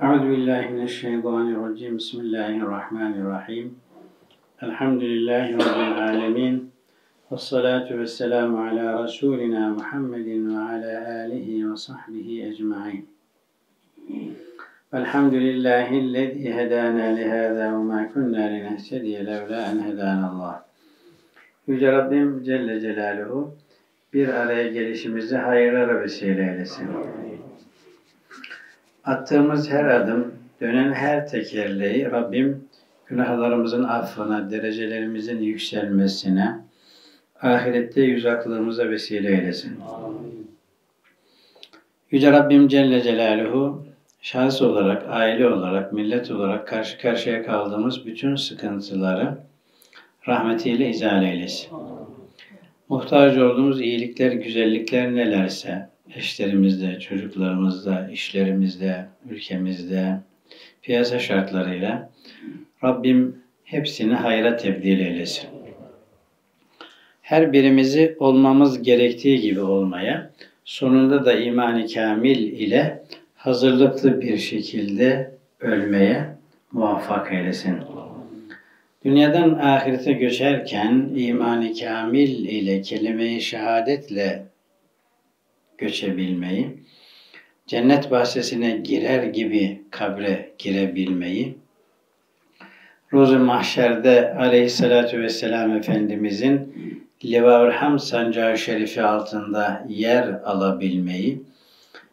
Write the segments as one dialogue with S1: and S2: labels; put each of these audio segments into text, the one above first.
S1: Euzu billahi mineşşeytanirracim. Bismillahirrahmanirrahim. Elhamdülillahi rabbil alamin. Ves salatu vesselamu ala rasulina Muhammedin ve ala alihi ve sahbihi ecmaîn. Elhamdülillahi'llezî hedâna lihâzâ ve mâ kunnâ linehtediye levlâ en hedânallah. Yüce Rabbim Celle Celaluhu bir araya gelişimizi hayırlara vesile eylesin. Attığımız her adım, dönen her tekerleği Rabbim günahlarımızın affına, derecelerimizin yükselmesine, ahirette yüz aklımıza vesile eylesin. Yüce Rabbim Celle Celaluhu şahıs olarak, aile olarak, millet olarak karşı karşıya kaldığımız bütün sıkıntıları rahmetiyle izale eylesin. Muhtaç olduğumuz iyilikler, güzellikler nelerse, eşlerimizde, çocuklarımızda, işlerimizde, ülkemizde, piyasa şartlarıyla Rabbim hepsini hayra tebdil eylesin. Her birimizi olmamız gerektiği gibi olmaya, sonunda da imani kamil ile hazırlıklı bir şekilde ölmeye muvaffak eylesin. Dünyadan ahirete göçerken imani kamil ile kelime-i şehadetle göçebilmeyi, cennet bahçesine girer gibi kabre girebilmeyi, Ruzu Mahşer'de aleyhissalatü vesselam Efendimizin Livaül Ham sancağı şerifi altında yer alabilmeyi,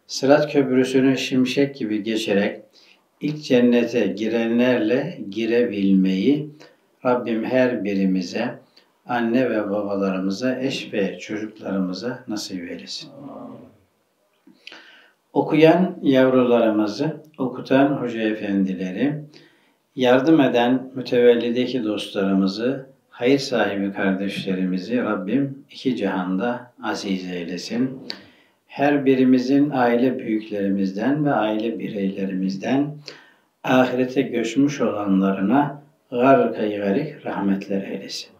S1: Sırat Köprüsü'nü şimşek gibi geçerek ilk cennete girenlerle girebilmeyi Rabbim her birimize, anne ve babalarımıza, eş ve çocuklarımıza nasip eylesin. Okuyan yavrularımızı, okutan hoca efendileri, yardım eden mütevellideki dostlarımızı, hayır sahibi kardeşlerimizi Rabbim iki cihanda aziz eylesin. Her birimizin aile büyüklerimizden ve aile bireylerimizden ahirete göçmüş olanlarına garkayı garik rahmetler eylesin.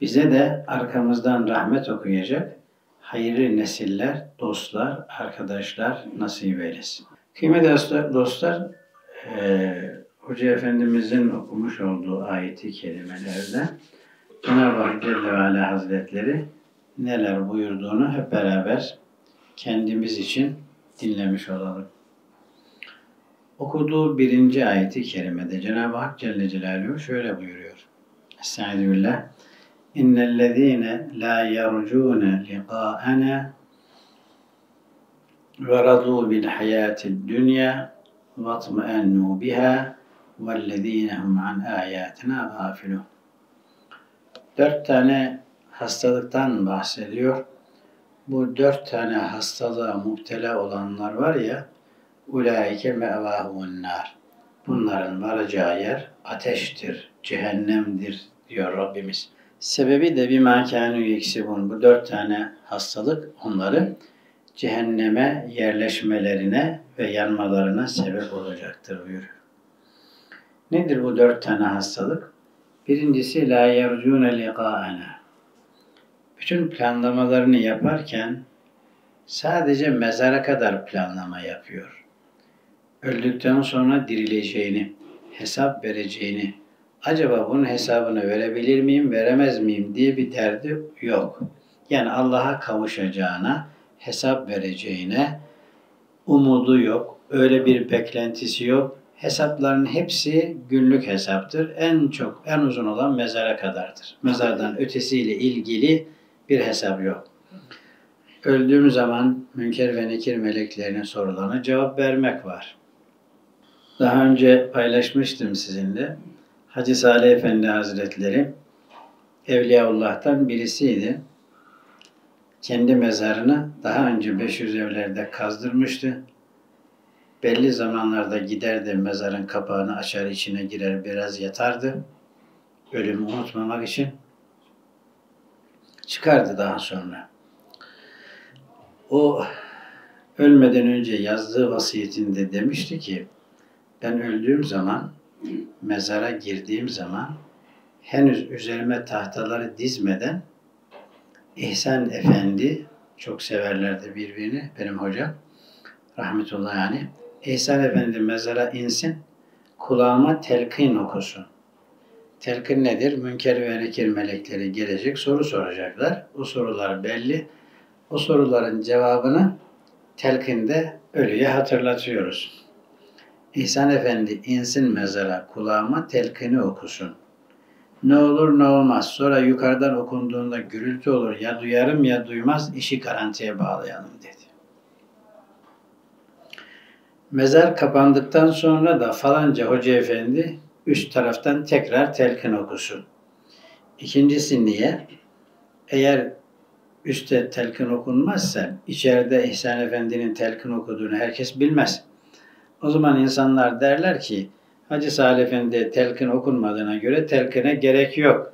S1: Bize de arkamızdan rahmet okuyacak hayırlı nesiller, dostlar, arkadaşlar nasip eylesin. Kıymetli dostlar, dostlar e, Hoca Efendimizin okumuş olduğu ayeti kelimelerde Cenab-ı Hak Celle ve Ala Hazretleri neler buyurduğunu hep beraber kendimiz için dinlemiş olalım. Okuduğu birinci ayeti kerimede Cenab-ı Hak Celle Celaluhu şöyle buyuruyor. Estağfirullah. İnnellezîne yercûne liqâ'ana ve radû bil hayâtid dünya ve atma'ennû biha vellezîne hum an âyâtina gâfilûn. Dört tane hastalıktan bahsediyor. Bu dört tane hastalığa mubtela olanlar var ya, ulaike mevahumun nar. Bunların varacağı yer ateştir, cehennemdir diyor Rabbimiz. Sebebi de bir makânü yeksibun. Bu dört tane hastalık onları cehenneme yerleşmelerine ve yanmalarına sebep olacaktır buyuruyor. Nedir bu dört tane hastalık? Birincisi la yercûne liqâ'ana. Bütün planlamalarını yaparken sadece mezara kadar planlama yapıyor. Öldükten sonra dirileceğini, hesap vereceğini, acaba bunun hesabını verebilir miyim, veremez miyim diye bir derdi yok. Yani Allah'a kavuşacağına, hesap vereceğine umudu yok. Öyle bir beklentisi yok. Hesapların hepsi günlük hesaptır. En çok, en uzun olan mezara kadardır. Mezardan ötesiyle ilgili bir hesap yok. Öldüğüm zaman münker ve nekir meleklerinin sorularına cevap vermek var. Daha önce paylaşmıştım sizinle. Hacı Salih Efendi Hazretleri Evliyaullah'tan birisiydi. Kendi mezarını daha önce 500 evlerde kazdırmıştı. Belli zamanlarda giderdi mezarın kapağını açar içine girer biraz yatardı. Ölümü unutmamak için. Çıkardı daha sonra. O ölmeden önce yazdığı vasiyetinde demişti ki ben öldüğüm zaman mezara girdiğim zaman henüz üzerime tahtaları dizmeden İhsan Efendi çok severlerdi birbirini benim hocam rahmetullah yani İhsan Efendi mezara insin, kulağıma telkin okusun. Telkin nedir? Münker ve nekir melekleri gelecek, soru soracaklar. O sorular belli. O soruların cevabını telkinde ölüye hatırlatıyoruz. İhsan Efendi insin mezara, kulağıma telkini okusun. Ne olur ne olmaz. Sonra yukarıdan okunduğunda gürültü olur. Ya duyarım ya duymaz. işi garantiye bağlayalım dedi. Mezar kapandıktan sonra da falanca hoca efendi üst taraftan tekrar telkin okusun. İkincisi niye? Eğer üstte telkin okunmazsa içeride İhsan Efendi'nin telkin okuduğunu herkes bilmez. O zaman insanlar derler ki Hacı Salih Efendi telkin okunmadığına göre telkine gerek yok.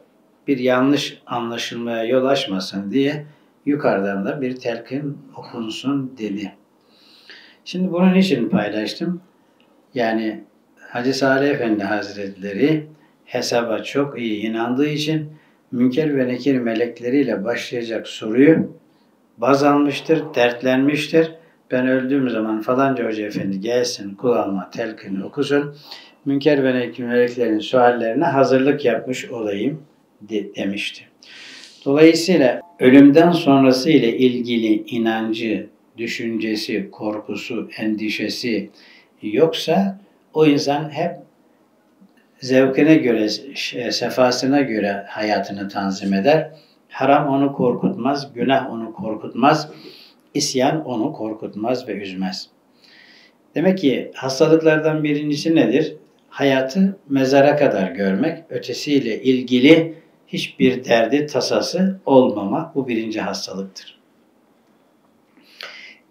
S1: Bir yanlış anlaşılmaya yol açmasın diye yukarıdan da bir telkin okunsun dedi. Şimdi bunun için paylaştım. Yani Hacı Salih Efendi Hazretleri hesaba çok iyi inandığı için münker ve nekir melekleriyle başlayacak soruyu baz almıştır, dertlenmiştir. Ben öldüğüm zaman falanca hoca efendi gelsin kulağıma telkini okusun. Münker ve nekir meleklerin suallerine hazırlık yapmış olayım de, demişti. Dolayısıyla ölümden sonrası ile ilgili inancı, düşüncesi, korkusu, endişesi yoksa o insan hep zevkine göre, sefasına göre hayatını tanzim eder. Haram onu korkutmaz, günah onu korkutmaz, isyan onu korkutmaz ve üzmez. Demek ki hastalıklardan birincisi nedir? Hayatı mezara kadar görmek, ötesiyle ilgili hiçbir derdi, tasası olmamak bu birinci hastalıktır.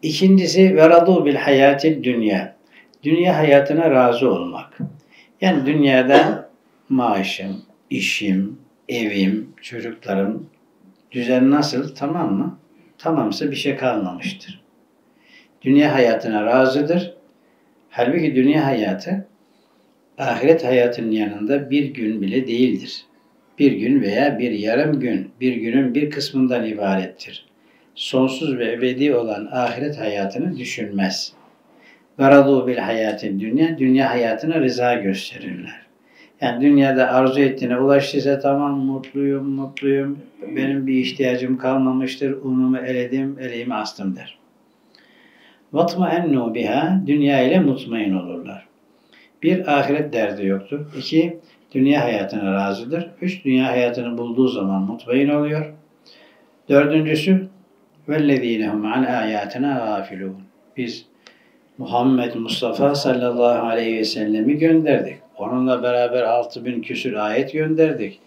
S1: İkincisi veradu bil hayatil dünya. Dünya hayatına razı olmak. Yani dünyada maaşım, işim, evim, çocuklarım, düzen nasıl? Tamam mı? Tamamsa bir şey kalmamıştır. Dünya hayatına razıdır. Halbuki dünya hayatı ahiret hayatının yanında bir gün bile değildir. Bir gün veya bir yarım gün, bir günün bir kısmından ibarettir. Sonsuz ve ebedi olan ahiret hayatını düşünmez. Garadu bil hayatın dünya, dünya hayatına rıza gösterirler. Yani dünyada arzu ettiğine ulaştıysa tamam mutluyum, mutluyum, benim bir ihtiyacım kalmamıştır, umumu eledim, eleğimi astım der. Vatma ennu biha, dünya ile mutmain olurlar. Bir, ahiret derdi yoktur. İki, dünya hayatına razıdır. Üç, dünya hayatını bulduğu zaman mutmain oluyor. Dördüncüsü, وَالَّذ۪ينَ هُمْ عَنْ آيَاتِنَا غَافِلُونَ Biz Muhammed Mustafa sallallahu aleyhi ve sellemi gönderdik. Onunla beraber 6000 küsür ayet gönderdik.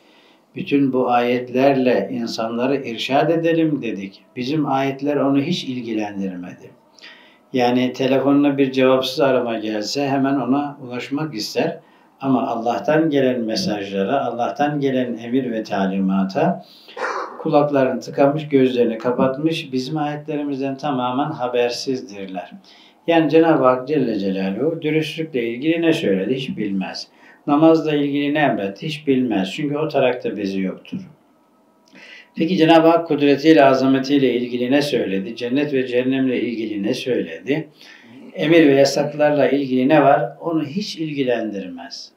S1: Bütün bu ayetlerle insanları irşad edelim dedik. Bizim ayetler onu hiç ilgilendirmedi. Yani telefonuna bir cevapsız arama gelse hemen ona ulaşmak ister. Ama Allah'tan gelen mesajlara, Allah'tan gelen emir ve talimata kulaklarını tıkamış, gözlerini kapatmış, bizim ayetlerimizden tamamen habersizdirler. Yani Cenab-ı Hak Celle Celaluhu dürüstlükle ilgili ne söyledi hiç bilmez. Namazla ilgili ne emretti hiç bilmez. Çünkü o tarakta bezi yoktur. Peki Cenab-ı Hak kudretiyle, azametiyle ilgili ne söyledi? Cennet ve cehennemle ilgili ne söyledi? Emir ve yasaklarla ilgili ne var? Onu hiç ilgilendirmez.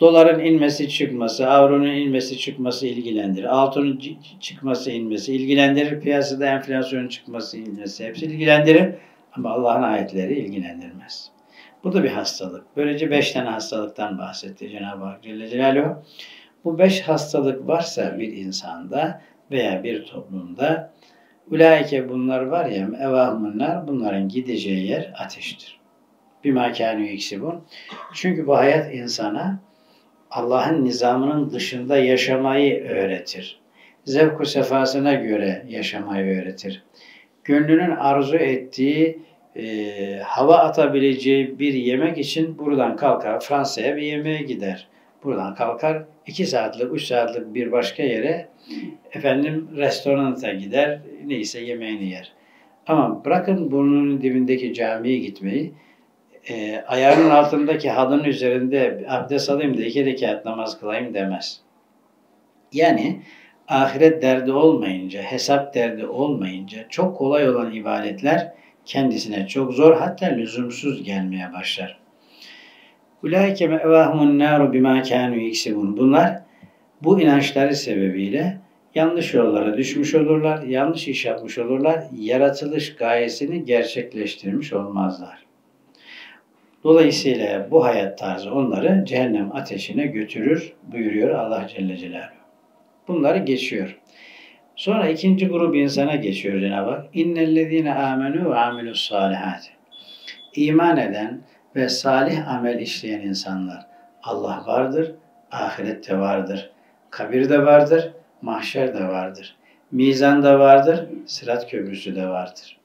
S1: Doların inmesi çıkması, avronun inmesi çıkması ilgilendirir. Altının çıkması inmesi ilgilendirir. Piyasada enflasyonun çıkması inmesi hepsi ilgilendirir. Ama Allah'ın ayetleri ilgilendirmez. Bu da bir hastalık. Böylece beş tane hastalıktan bahsetti Cenab-ı Hak Celle Celaluhu. Bu beş hastalık varsa bir insanda veya bir toplumda Ulaike bunlar var ya evahmunlar bunların gideceği yer ateştir. Bir makânü iksibun. Çünkü bu hayat insana Allah'ın nizamının dışında yaşamayı öğretir. Zevk-u sefasına göre yaşamayı öğretir. Gönlünün arzu ettiği e, hava atabileceği bir yemek için buradan kalkar Fransa'ya bir yemeğe gider. Buradan kalkar iki saatlik, üç saatlik bir başka yere efendim restoranta gider, neyse yemeğini yer. Ama bırakın burnunun dibindeki camiye gitmeyi, e, ayağının altındaki hadının üzerinde abdest alayım da iki rekat namaz kılayım demez. Yani ahiret derdi olmayınca, hesap derdi olmayınca çok kolay olan ibadetler kendisine çok zor hatta lüzumsuz gelmeye başlar. Ulaike mevahumun naru bima kanu yeksibun. Bunlar bu inançları sebebiyle yanlış yollara düşmüş olurlar, yanlış iş yapmış olurlar, yaratılış gayesini gerçekleştirmiş olmazlar. Dolayısıyla bu hayat tarzı onları cehennem ateşine götürür buyuruyor Allah Celle Celaluhu. Bunları geçiyor. Sonra ikinci grup insana geçiyor Cenab-ı Hak. İnnellezine amenu ve amilus salihat. İman eden ve salih amel işleyen insanlar. Allah vardır, ahirette vardır, kabirde vardır, mahşer de vardır. Mizan da vardır, sırat köprüsü de vardır.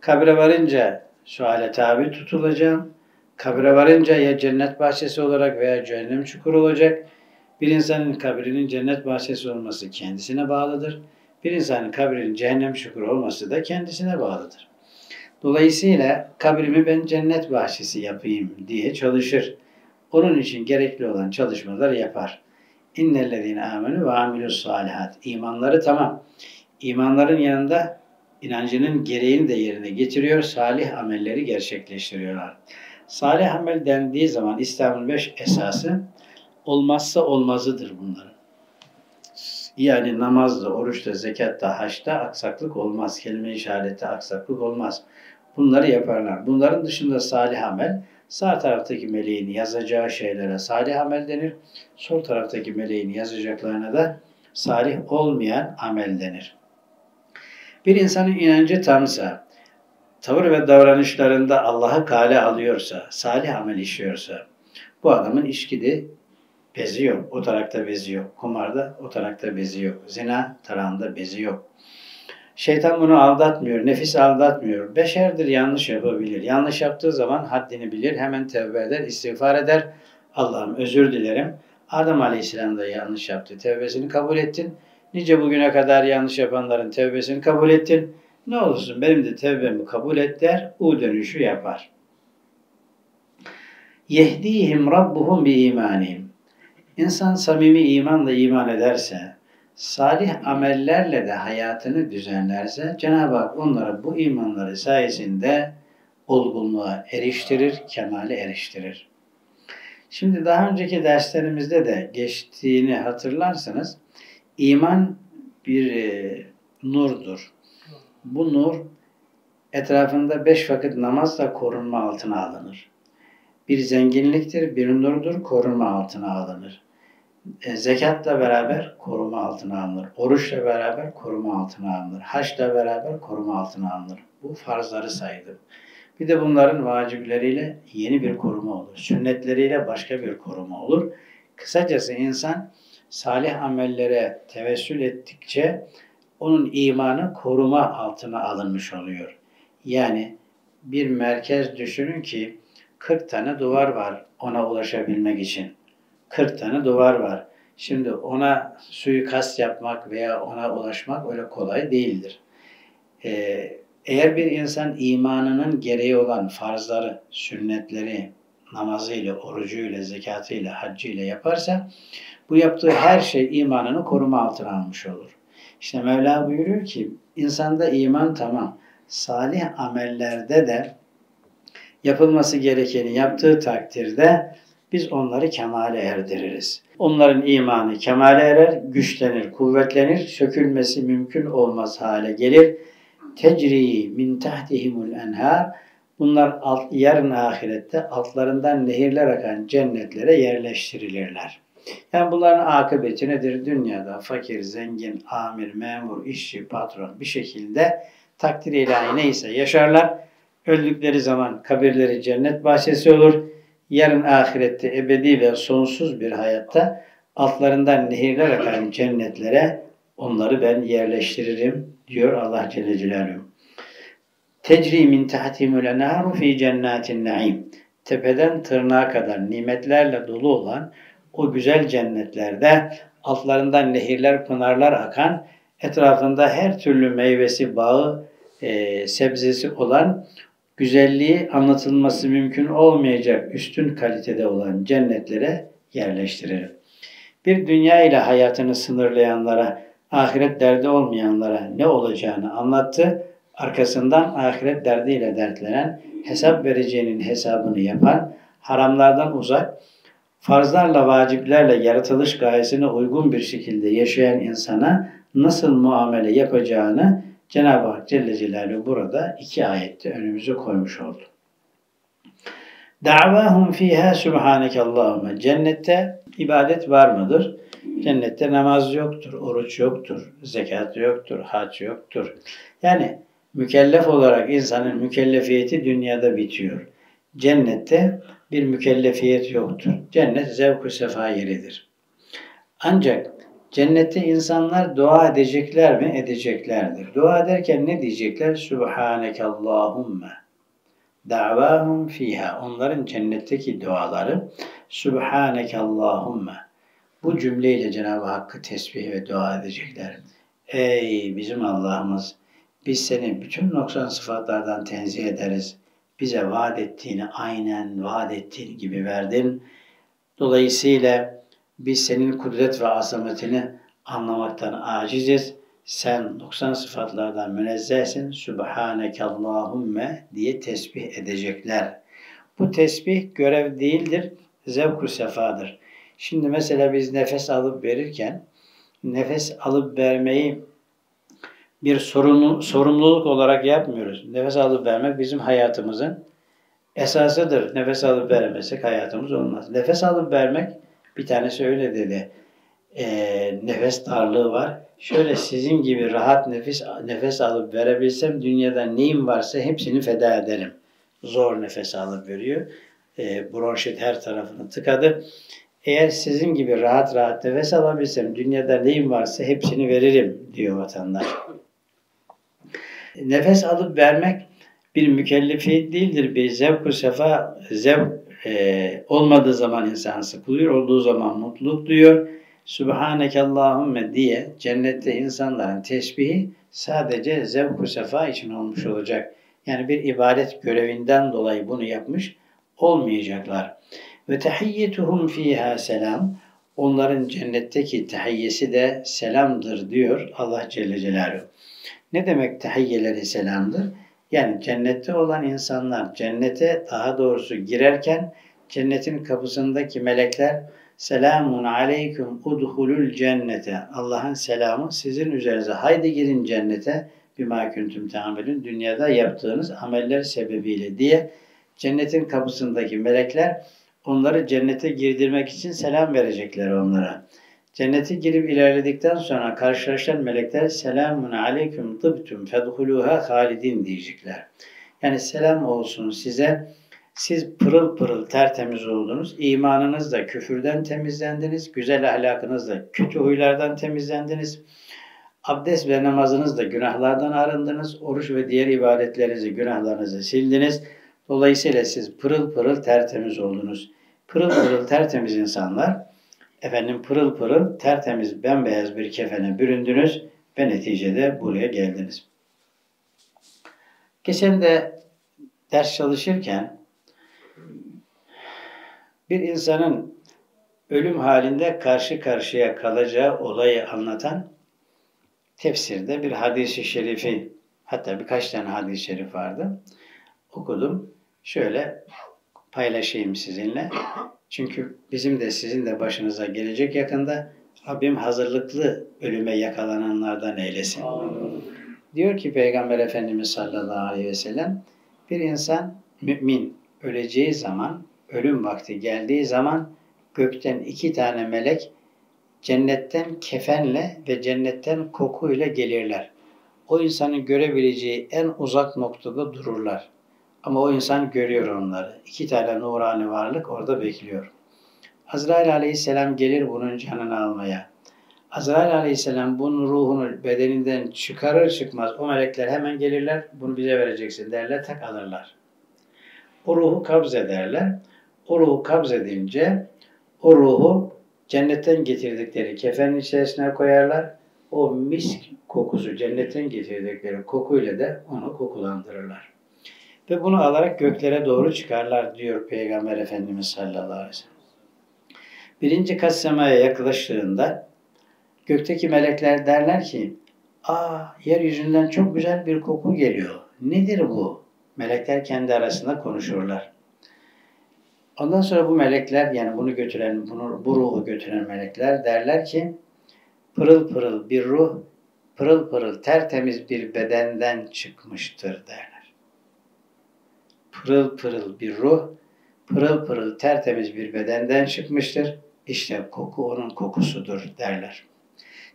S1: Kabire varınca suale tabi tutulacağım. Kabire varınca ya cennet bahçesi olarak veya cehennem çukuru olacak. Bir insanın kabrinin cennet bahçesi olması kendisine bağlıdır. Bir insanın kabrinin cehennem çukuru olması da kendisine bağlıdır. Dolayısıyla kabrimi ben cennet bahçesi yapayım diye çalışır. Onun için gerekli olan çalışmalar yapar. İnnellezine amenu ve amilus salihat. İmanları tamam. İmanların yanında inancının gereğini de yerine getiriyor. Salih amelleri gerçekleştiriyorlar. Salih amel dendiği zaman İslam'ın beş esası olmazsa olmazıdır bunların. Yani namazda, oruçta, zekatta, haçta aksaklık olmaz. Kelime-i şehadette aksaklık olmaz. Bunları yaparlar. Bunların dışında salih amel, sağ taraftaki meleğin yazacağı şeylere salih amel denir. Sol taraftaki meleğin yazacaklarına da salih olmayan amel denir. Bir insanın inancı tamsa, tavır ve davranışlarında Allah'ı kale alıyorsa, salih amel işiyorsa, bu adamın içkide bezi yok, o tarakta bezi yok. Kumarda o tarakta bezi yok. Zina tarağında bezi yok. Şeytan bunu aldatmıyor, nefis aldatmıyor. Beşerdir yanlış yapabilir. Yanlış yaptığı zaman haddini bilir, hemen tevbe eder, istiğfar eder. Allah'ım özür dilerim. Adam Aleyhisselam da yanlış yaptı. Tevbesini kabul ettin. Nice bugüne kadar yanlış yapanların tevbesini kabul ettin. Ne olursun benim de tevbemi kabul et der. U dönüşü yapar. Yehdihim rabbuhum bi imanihim. İnsan samimi imanla iman ederse, salih amellerle de hayatını düzenlerse Cenab-ı Hak onlara bu imanları sayesinde olgunluğa eriştirir, kemale eriştirir. Şimdi daha önceki derslerimizde de geçtiğini hatırlarsanız iman bir e, nurdur. Bu nur etrafında beş vakit namazla korunma altına alınır. Bir zenginliktir, bir nurdur, korunma altına alınır. E, zekatla beraber koruma altına alınır. Oruçla beraber koruma altına alınır. Haçla beraber koruma altına alınır. Bu farzları saydım. Bir de bunların vacipleriyle yeni bir koruma olur. Sünnetleriyle başka bir koruma olur. Kısacası insan salih amellere tevessül ettikçe onun imanı koruma altına alınmış oluyor. Yani bir merkez düşünün ki 40 tane duvar var ona ulaşabilmek için. 40 tane duvar var. Şimdi ona suikast yapmak veya ona ulaşmak öyle kolay değildir. Ee, eğer bir insan imanının gereği olan farzları, sünnetleri, namazıyla, orucuyla, zekatıyla, haccıyla yaparsa bu yaptığı her şey imanını koruma altına almış olur. İşte Mevla buyuruyor ki insanda iman tamam. Salih amellerde de yapılması gerekeni yaptığı takdirde biz onları kemale erdiririz. Onların imanı kemale erer, güçlenir, kuvvetlenir, sökülmesi mümkün olmaz hale gelir. Tecri min tahtihimul enhar Bunlar alt, yarın ahirette altlarından nehirler akan cennetlere yerleştirilirler. Yani bunların akıbeti nedir? Dünyada fakir, zengin, amir, memur, işçi, patron bir şekilde takdir ilahi neyse yaşarlar. Öldükleri zaman kabirleri cennet bahçesi olur yarın ahirette ebedi ve sonsuz bir hayatta altlarından nehirler akan cennetlere onları ben yerleştiririm diyor Allah Celle Celaluhu. Tecri min tahtimul enharu fi cennetin naim. Tepeden tırnağa kadar nimetlerle dolu olan o güzel cennetlerde altlarından nehirler, pınarlar akan, etrafında her türlü meyvesi, bağı, e, sebzesi olan güzelliği anlatılması mümkün olmayacak üstün kalitede olan cennetlere yerleştirir. Bir dünya ile hayatını sınırlayanlara, ahiret derdi olmayanlara ne olacağını anlattı. arkasından ahiret derdiyle dertlenen, hesap vereceğinin hesabını yapan, haramlardan uzak, farzlarla vaciplerle yaratılış gayesine uygun bir şekilde yaşayan insana nasıl muamele yapacağını Cenab-ı Hak Celle Celaluhu burada iki ayette önümüze koymuş oldu. Davahum fiha subhaneke Allahümme. Cennette ibadet var mıdır? Cennette namaz yoktur, oruç yoktur, zekat yoktur, hac yoktur. Yani mükellef olarak insanın mükellefiyeti dünyada bitiyor. Cennette bir mükellefiyet yoktur. Cennet zevk-ı sefa yeridir. Ancak cennette insanlar dua edecekler mi? Edeceklerdir. Dua ederken ne diyecekler? Subhaneke Allahümme. Davahum fiha. Onların cennetteki duaları Subhaneke Allahümme. Bu cümleyle Cenab-ı Hakk'ı tesbih ve dua edecekler. Ey bizim Allah'ımız! Biz seni bütün noksan sıfatlardan tenzih ederiz. Bize vaat ettiğini aynen vaat ettiğin gibi verdin. Dolayısıyla biz senin kudret ve azametini anlamaktan aciziz. Sen 90 sıfatlardan münezzehsin. Sübhaneke Allahümme diye tesbih edecekler. Bu tesbih görev değildir, zevk sefadır. Şimdi mesela biz nefes alıp verirken nefes alıp vermeyi bir sorumlu, sorumluluk olarak yapmıyoruz. Nefes alıp vermek bizim hayatımızın esasıdır. Nefes alıp veremezsek hayatımız olmaz. Nefes alıp vermek bir tanesi öyle dedi. E, nefes darlığı var. Şöyle sizin gibi rahat nefes nefes alıp verebilsem dünyada neyim varsa hepsini feda ederim. Zor nefes alıp veriyor. E, bronşit her tarafını tıkadı. Eğer sizin gibi rahat rahat nefes alabilsem dünyada neyim varsa hepsini veririm diyor vatandaş. Nefes alıp vermek bir mükellefiyet değildir. Bir zevk-ı sefa, zevk e, olmadığı zaman insan sıkılıyor, olduğu zaman mutluluk duyuyor. Subhaneke Allahümme diye cennette insanların tesbihi sadece zevk-ı sefa için olmuş olacak. Yani bir ibadet görevinden dolayı bunu yapmış olmayacaklar. Ve tehiyyetuhum fiha selam. Onların cennetteki tehiyyesi de selamdır diyor Allah Celle Celaluhu. Ne demek tehiyyeleri selamdır? Yani cennette olan insanlar cennete daha doğrusu girerken cennetin kapısındaki melekler selamun aleyküm udhulul cennete. Allah'ın selamı sizin üzerinize. Haydi girin cennete. Bima kuntum tamelun dünyada yaptığınız ameller sebebiyle diye cennetin kapısındaki melekler onları cennete girdirmek için selam verecekler onlara. Cennete girip ilerledikten sonra karşılaşan melekler selamun aleyküm tıbtüm fedhuluha halidin diyecekler. Yani selam olsun size. Siz pırıl pırıl tertemiz oldunuz. İmanınız da küfürden temizlendiniz. Güzel ahlakınız da kötü huylardan temizlendiniz. Abdest ve namazınız da günahlardan arındınız. Oruç ve diğer ibadetlerinizi, günahlarınızı sildiniz. Dolayısıyla siz pırıl pırıl tertemiz oldunuz. Pırıl pırıl tertemiz insanlar efendim pırıl pırıl tertemiz bembeyaz bir kefene büründünüz ve neticede buraya geldiniz. Geçen de ders çalışırken bir insanın ölüm halinde karşı karşıya kalacağı olayı anlatan tefsirde bir hadisi şerifi hatta birkaç tane hadis-i şerif vardı. Okudum. Şöyle paylaşayım sizinle. Çünkü bizim de sizin de başınıza gelecek yakında. Rabbim hazırlıklı ölüme yakalananlardan eylesin. Amin. Diyor ki Peygamber Efendimiz sallallahu aleyhi ve sellem bir insan mümin öleceği zaman ölüm vakti geldiği zaman gökten iki tane melek cennetten kefenle ve cennetten kokuyla gelirler. O insanın görebileceği en uzak noktada dururlar. Ama o insan görüyor onları. İki tane nurani varlık orada bekliyor. Azrail aleyhisselam gelir bunun canını almaya. Azrail aleyhisselam bunun ruhunu bedeninden çıkarır çıkmaz o melekler hemen gelirler bunu bize vereceksin derler tak alırlar. O ruhu kabz ederler. O ruhu kabz edince o ruhu cennetten getirdikleri kefenin içerisine koyarlar. O misk kokusu cennetten getirdikleri kokuyla da onu kokulandırırlar. Ve bunu alarak göklere doğru çıkarlar diyor Peygamber Efendimiz sallallahu aleyhi ve sellem. Birinci kat semaya yaklaştığında gökteki melekler derler ki aa yeryüzünden çok güzel bir koku geliyor. Nedir bu? Melekler kendi arasında konuşurlar. Ondan sonra bu melekler yani bunu götüren, bunu, bu ruhu götüren melekler derler ki pırıl pırıl bir ruh, pırıl pırıl tertemiz bir bedenden çıkmıştır derler. Pırıl pırıl bir ruh, pırıl pırıl tertemiz bir bedenden çıkmıştır. İşte koku onun kokusudur derler.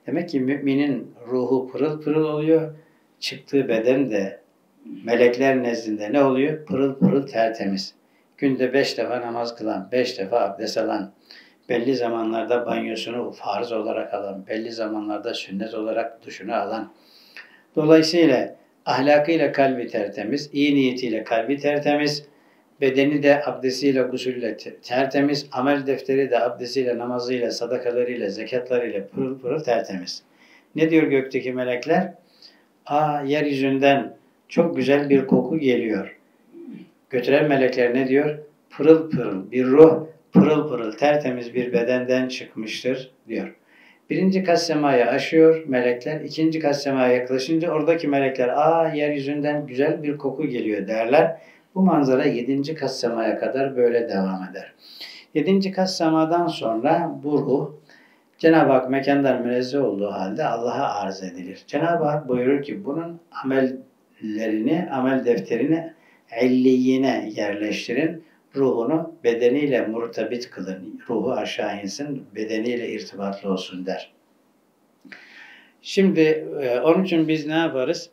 S1: Demek ki müminin ruhu pırıl pırıl oluyor. Çıktığı beden de melekler nezdinde ne oluyor? Pırıl pırıl tertemiz. Günde beş defa namaz kılan, beş defa abdest alan, belli zamanlarda banyosunu farz olarak alan, belli zamanlarda sünnet olarak duşunu alan. Dolayısıyla ahlakıyla kalbi tertemiz, iyi niyetiyle kalbi tertemiz, bedeni de abdestiyle, gusülle tertemiz, amel defteri de abdestiyle, namazıyla, sadakalarıyla, zekatlarıyla pırıl pırıl tertemiz. Ne diyor gökteki melekler? Aa yeryüzünden çok güzel bir koku geliyor. Götüren melekler ne diyor? Pırıl pırıl bir ruh, pırıl pırıl tertemiz bir bedenden çıkmıştır diyor. Birinci kat semaya aşıyor melekler. ikinci kat semaya yaklaşınca oradaki melekler aa yeryüzünden güzel bir koku geliyor derler. Bu manzara yedinci kat semaya kadar böyle devam eder. Yedinci kat semadan sonra bu ruh Cenab-ı Hak mekandan münezzeh olduğu halde Allah'a arz edilir. Cenab-ı Hak buyurur ki bunun amellerini, amel defterini elliyine yerleştirin. Ruhunu bedeniyle murtabit kılın. Ruhu aşağı insin, bedeniyle irtibatlı olsun der. Şimdi e, onun için biz ne yaparız?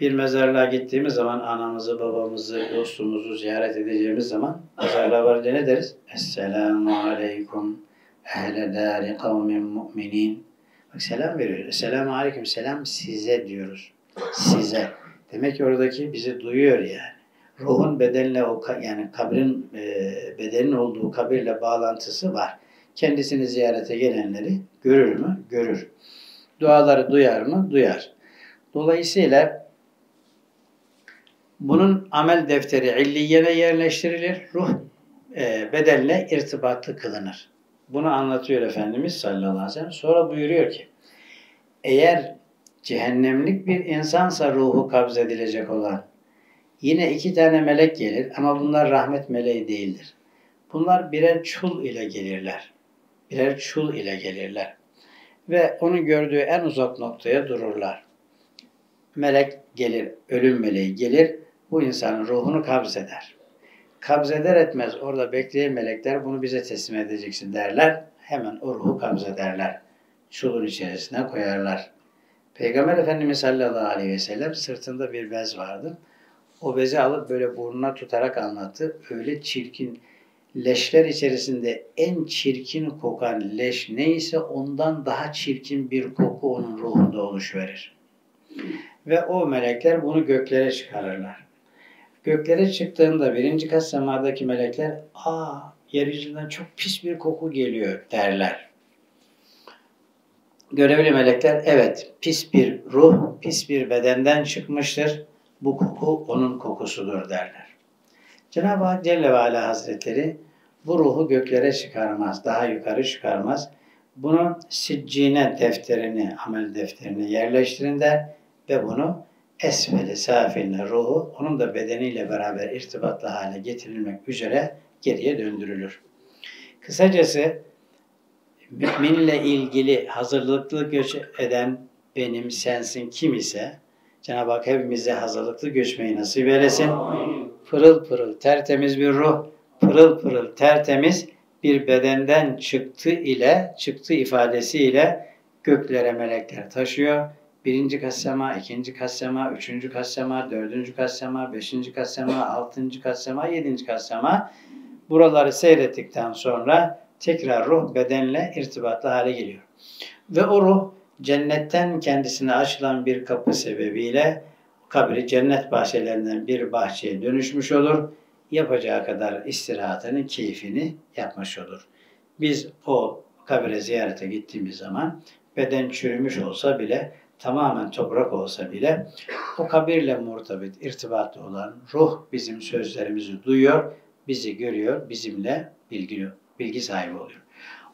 S1: Bir mezarlığa gittiğimiz zaman anamızı, babamızı, dostumuzu ziyaret edeceğimiz zaman mezarlığa varınca ne deriz? Esselamu aleyküm ehle dâri kavmin mu'minin. Bak selam veriyoruz. Esselamu aleyküm selam size diyoruz. Size. Demek ki oradaki bizi duyuyor yani ruhun bedenle o yani kabrin e, bedenin olduğu kabirle bağlantısı var. Kendisini ziyarete gelenleri görür mü? Görür. Duaları duyar mı? Duyar. Dolayısıyla bunun amel defteri illiyene yerleştirilir. Ruh e, bedenle irtibatlı kılınır. Bunu anlatıyor Efendimiz sallallahu aleyhi ve sellem. Sonra buyuruyor ki eğer cehennemlik bir insansa ruhu kabz edilecek olan Yine iki tane melek gelir ama bunlar rahmet meleği değildir. Bunlar birer çul ile gelirler. Birer çul ile gelirler. Ve onu gördüğü en uzak noktaya dururlar. Melek gelir, ölüm meleği gelir, bu insanın ruhunu kabz eder. Kabz eder etmez orada bekleyen melekler bunu bize teslim edeceksin derler. Hemen o ruhu kabz ederler. Çulun içerisine koyarlar. Peygamber Efendimiz sallallahu aleyhi ve sellem sırtında bir bez vardı o bezi alıp böyle burnuna tutarak anlattı. Öyle çirkin leşler içerisinde en çirkin kokan leş neyse ondan daha çirkin bir koku onun ruhunda oluşverir. Ve o melekler bunu göklere çıkarırlar. Göklere çıktığında birinci kat semadaki melekler aa yeryüzünden çok pis bir koku geliyor derler. Görevli melekler evet pis bir ruh, pis bir bedenden çıkmıştır bu koku onun kokusudur derler. Cenab-ı Hak Celle ve Ala Hazretleri bu ruhu göklere çıkarmaz, daha yukarı çıkarmaz. Bunu siccine defterini, amel defterini yerleştirin der ve bunu esfeli safiline ruhu onun da bedeniyle beraber irtibatlı hale getirilmek üzere geriye döndürülür. Kısacası müminle ilgili hazırlıklı göç eden benim sensin kim ise Cenab-ı Hak hepimize hazırlıklı göçmeyi nasip eylesin. Pırıl pırıl tertemiz bir ruh, pırıl pırıl tertemiz bir bedenden çıktı ile, çıktı ifadesiyle göklere melekler taşıyor. Birinci kasema, ikinci kasema, üçüncü kasema, dördüncü kasema, beşinci kasema, altıncı kasema, yedinci kasema. Buraları seyrettikten sonra tekrar ruh bedenle irtibatlı hale geliyor. Ve o ruh cennetten kendisine açılan bir kapı sebebiyle kabri cennet bahçelerinden bir bahçeye dönüşmüş olur. Yapacağı kadar istirahatını, keyfini yapmış olur. Biz o kabire ziyarete gittiğimiz zaman beden çürümüş olsa bile, tamamen toprak olsa bile o kabirle murtabit, irtibatlı olan ruh bizim sözlerimizi duyuyor, bizi görüyor, bizimle bilgi, bilgi sahibi oluyor.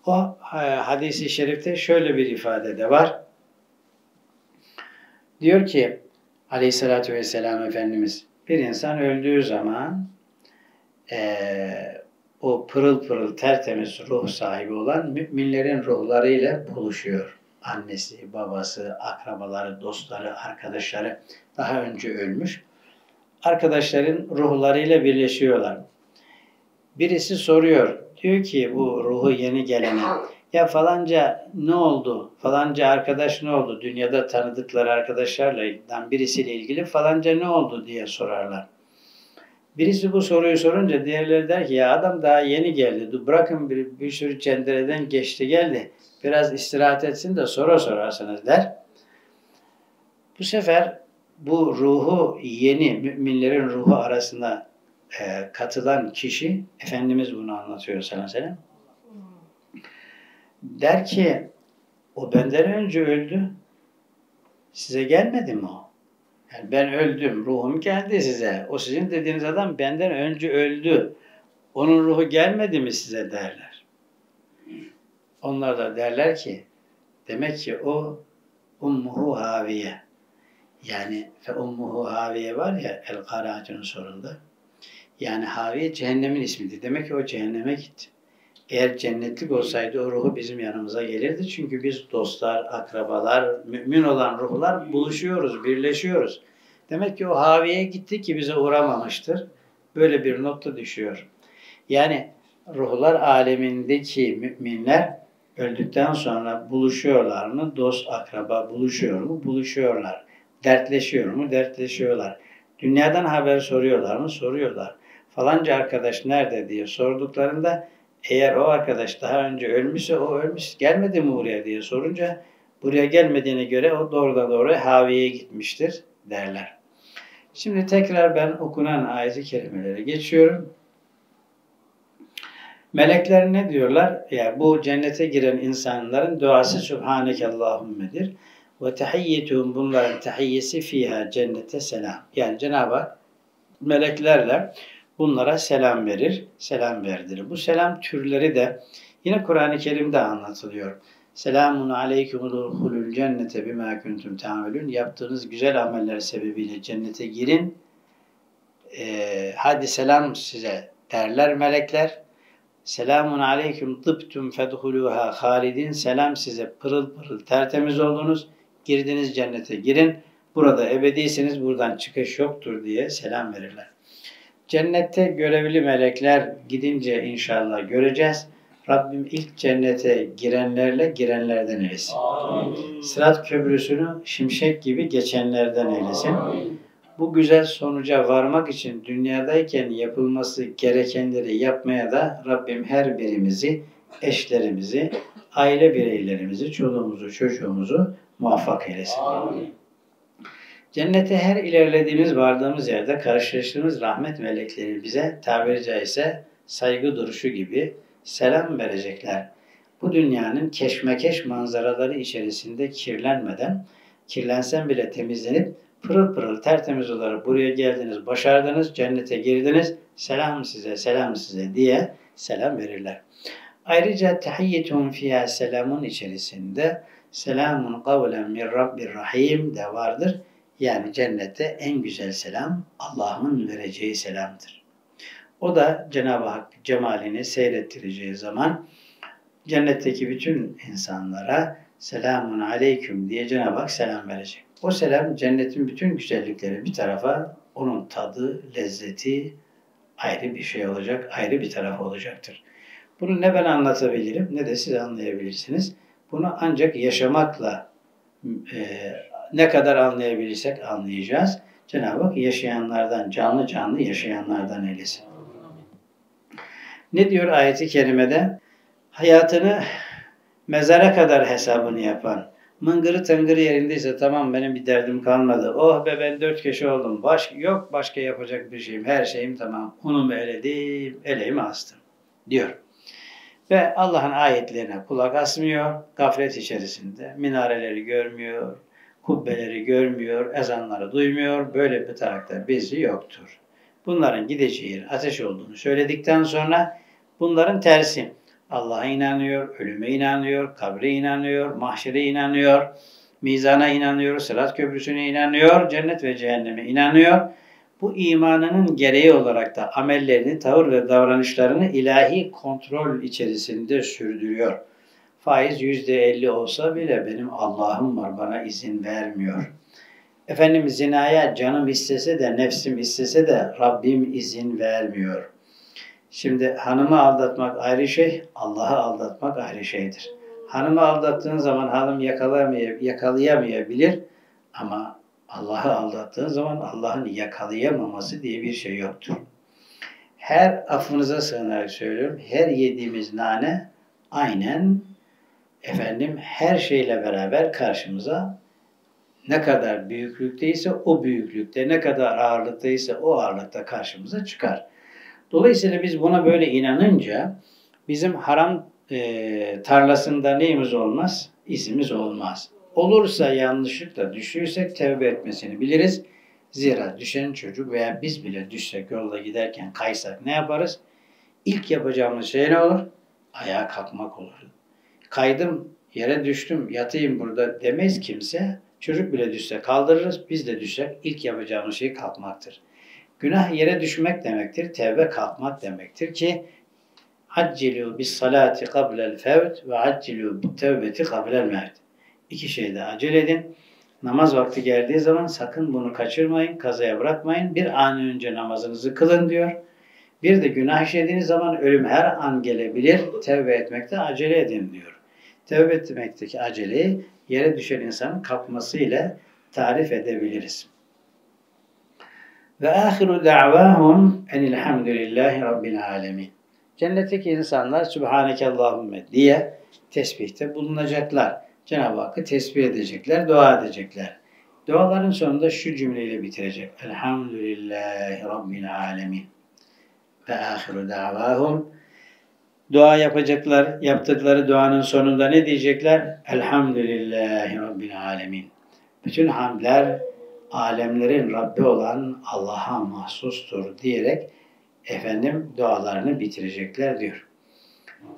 S1: O e, hadisi şerifte şöyle bir ifade de var. Diyor ki aleyhissalatü vesselam Efendimiz bir insan öldüğü zaman eee o pırıl pırıl tertemiz ruh sahibi olan müminlerin ruhlarıyla buluşuyor. Annesi, babası, akrabaları, dostları, arkadaşları daha önce ölmüş. Arkadaşların ruhlarıyla birleşiyorlar. Birisi soruyor. Diyor ki bu ruhu yeni gelene. Ya falanca ne oldu? Falanca arkadaş ne oldu? Dünyada tanıdıkları arkadaşlarla birisiyle ilgili falanca ne oldu diye sorarlar. Birisi bu soruyu sorunca diğerleri der ki ya adam daha yeni geldi. Bırakın bir, bir sürü cendereden geçti geldi. Biraz istirahat etsin de sonra sorarsınız der. Bu sefer bu ruhu yeni müminlerin ruhu arasında e, katılan kişi Efendimiz bunu anlatıyor ve sellem. Der ki o benden önce öldü. Size gelmedi mi o? Yani ben öldüm, ruhum geldi size. O sizin dediğiniz adam benden önce öldü. Onun ruhu gelmedi mi size derler. Onlar da derler ki demek ki o ummuhu haviye. Yani fe ummuhu haviye var ya El Karaat'ın sorunda. Yani haviye cehennemin ismiydi. Demek ki o cehenneme gitti. Eğer cennetlik olsaydı o ruhu bizim yanımıza gelirdi. Çünkü biz dostlar, akrabalar, mümin olan ruhlar buluşuyoruz, birleşiyoruz. Demek ki o haviye gitti ki bize uğramamıştır. Böyle bir nokta düşüyor. Yani ruhlar alemindeki müminler öldükten sonra buluşuyorlar mı? Dost, akraba buluşuyor mu? Buluşuyorlar. Dertleşiyor mu? Dertleşiyorlar. Dünyadan haber soruyorlar mı? Soruyorlar. Falanca arkadaş nerede diye sorduklarında eğer o arkadaş daha önce ölmüşse o ölmüş gelmedi mi buraya diye sorunca buraya gelmediğine göre o doğrudan doğru Havi'ye gitmiştir derler. Şimdi tekrar ben okunan ayet-i kerimelere geçiyorum. Melekler ne diyorlar? Yani bu cennete giren insanların duası Subhaneke Allahümmedir. Ve tehiyyetuhum bunların tehiyyesi fiha cennete selam. Yani Cenab-ı Hak meleklerle bunlara selam verir, selam verdirir. Bu selam türleri de yine Kur'an-ı Kerim'de anlatılıyor. Selamun aleyküm udhulul cennete bima kuntum ta'melun. Yaptığınız güzel ameller sebebiyle cennete girin. Ee, hadi selam size derler melekler. Selamun aleyküm tıptum fedhuluha halidin. Selam size pırıl pırıl tertemiz oldunuz. Girdiniz cennete girin. Burada ebediyseniz buradan çıkış yoktur diye selam verirler. Cennette görevli melekler gidince inşallah göreceğiz. Rabbim ilk cennete girenlerle girenlerden eylesin. Amin. Sırat köprüsünü şimşek gibi geçenlerden eylesin. Amin. Bu güzel sonuca varmak için dünyadayken yapılması gerekenleri yapmaya da Rabbim her birimizi, eşlerimizi, aile bireylerimizi, çoluğumuzu, çocuğumuzu muvaffak eylesin. Amin. Cennete her ilerlediğimiz, vardığımız yerde karşılaştığımız rahmet melekleri bize tabiri caizse saygı duruşu gibi selam verecekler. Bu dünyanın keşmekeş manzaraları içerisinde kirlenmeden, kirlensen bile temizlenip pırıl pırıl tertemiz olarak buraya geldiniz, başardınız, cennete girdiniz, selam size, selam size diye selam verirler. Ayrıca tehiyyetum fiyâ selamun içerisinde selamun kavlen min rabbir rahim de vardır. Yani cennette en güzel selam Allah'ın vereceği selamdır. O da Cenab-ı Hak cemalini seyrettireceği zaman cennetteki bütün insanlara selamun aleyküm diye Cenab-ı Hak selam verecek. O selam cennetin bütün güzellikleri bir tarafa, onun tadı, lezzeti ayrı bir şey olacak, ayrı bir taraf olacaktır. Bunu ne ben anlatabilirim ne de siz anlayabilirsiniz. Bunu ancak yaşamakla e, ne kadar anlayabilirsek anlayacağız. Cenab-ı Hak yaşayanlardan, canlı canlı yaşayanlardan eylesin. Ne diyor ayeti kerimede? Hayatını mezara kadar hesabını yapan, mıngırı tıngırı yerindeyse tamam benim bir derdim kalmadı. Oh be ben dört kişi oldum. Baş, yok başka yapacak bir şeyim. Her şeyim tamam. Unumu eledim, eleğimi astım. Diyor. Ve Allah'ın ayetlerine kulak asmıyor. Gaflet içerisinde. Minareleri görmüyor. Kubbeleri görmüyor. Ezanları duymuyor. Böyle bir karakter bizi yoktur. Bunların gideceği ateş olduğunu söyledikten sonra bunların tersi. Allah'a inanıyor, ölüme inanıyor, kabre inanıyor, mahşere inanıyor, Mizana inanıyor, Sırat Köprüsü'ne inanıyor, cennet ve cehenneme inanıyor. Bu imanının gereği olarak da amellerini, tavır ve davranışlarını ilahi kontrol içerisinde sürdürüyor. Faiz yüzde elli olsa bile benim Allah'ım var bana izin vermiyor. Efendim zinaya canım istese de nefsim istese de Rabbim izin vermiyor. Şimdi hanımı aldatmak ayrı şey, Allah'ı aldatmak ayrı şeydir. Hanımı aldattığın zaman hanım yakalayamayabilir ama Allah'ı aldattığın zaman Allah'ın yakalayamaması diye bir şey yoktur. Her affınıza sığınarak söylüyorum, her yediğimiz nane aynen efendim her şeyle beraber karşımıza ne kadar büyüklükteyse o büyüklükte, ne kadar ağırlıktaysa o ağırlıkta karşımıza çıkar. Dolayısıyla biz buna böyle inanınca bizim haram e, tarlasında neyimiz olmaz? İzimiz olmaz. Olursa yanlışlıkla düşürsek tevbe etmesini biliriz. Zira düşen çocuk veya biz bile düşsek yolda giderken kaysak ne yaparız? İlk yapacağımız şey ne olur? Ayağa kalkmak olur. Kaydım, yere düştüm, yatayım burada demez kimse. Çocuk bile düşse kaldırırız, biz de düşsek ilk yapacağımız şey kalkmaktır. Günah yere düşmek demektir, tevbe kalkmak demektir ki Accilu bis salati qablel fevt ve accilu bit tevbeti qablel mevt. İki şeyde acele edin. Namaz vakti geldiği zaman sakın bunu kaçırmayın, kazaya bırakmayın. Bir an önce namazınızı kılın diyor. Bir de günah işlediğiniz zaman ölüm her an gelebilir. Tevbe etmekte acele edin diyor. Tevbe etmekteki aceleyi yere düşen insanın kalkmasıyla tarif edebiliriz. Ve ahiru da'vahum enilhamdülillahi rabbil alemin. Cennetteki insanlar Sübhaneke Allahümme diye tesbihte bulunacaklar. Cenab-ı Hakk'ı tesbih edecekler, dua edecekler. Duaların sonunda şu cümleyle bitirecek. Elhamdülillahi Rabbil alemin. Ve ahiru da'vahum. Dua yapacaklar, yaptıkları duanın sonunda ne diyecekler? Elhamdülillahi Rabbil alemin. Bütün hamdler alemlerin Rabbi olan Allah'a mahsustur diyerek efendim dualarını bitirecekler diyor.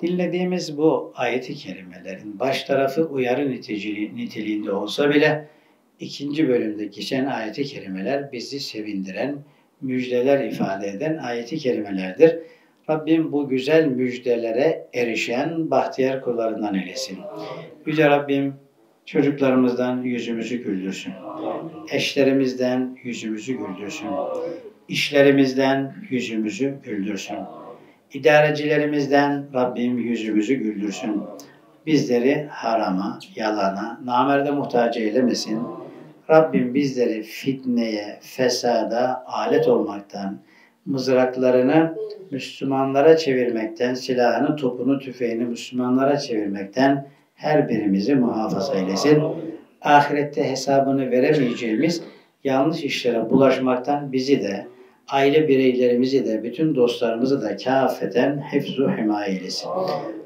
S1: Dinlediğimiz bu ayeti kerimelerin baş tarafı uyarı niteliğinde olsa bile ikinci bölümde geçen ayeti kerimeler bizi sevindiren, müjdeler ifade eden ayeti kerimelerdir. Rabbim bu güzel müjdelere erişen bahtiyar kullarından eylesin. Yüce Rabbim çocuklarımızdan yüzümüzü güldürsün. Eşlerimizden yüzümüzü güldürsün işlerimizden yüzümüzü güldürsün. İdarecilerimizden Rabbim yüzümüzü güldürsün. Bizleri harama, yalana, namerde muhtaç eylemesin. Rabbim bizleri fitneye, fesada alet olmaktan, mızraklarını Müslümanlara çevirmekten, silahını, topunu, tüfeğini Müslümanlara çevirmekten her birimizi muhafaza eylesin. Ahirette hesabını veremeyeceğimiz yanlış işlere bulaşmaktan bizi de, aile bireylerimizi de, bütün dostlarımızı da kafeten hifzu himaye eylesin.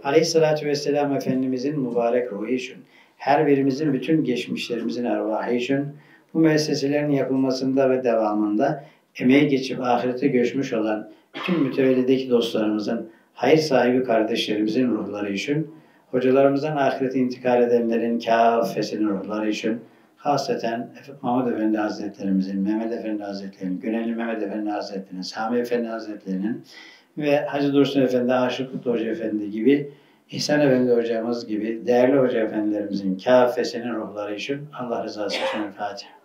S1: Aleyhissalatü vesselam Efendimizin mübarek ruhu için, her birimizin bütün geçmişlerimizin ervahı için, bu müesseselerin yapılmasında ve devamında emeği geçip ahirete göçmüş olan bütün mütevellideki dostlarımızın, hayır sahibi kardeşlerimizin ruhları için, hocalarımızdan ahirete intikal edenlerin kâfesinin ruhları için, hasreten Mahmud Efendi Hazretlerimizin, Mehmet Efendi Hazretleri'nin, Güneyli Mehmet Efendi Hazretleri'nin, Sami Efendi Hazretleri'nin ve Hacı Dursun Efendi, Aşık Kutlu Hoca Efendi gibi, İhsan Efendi hocamız gibi değerli hoca efendilerimizin kâfesinin ruhları için Allah rızası için Fatiha.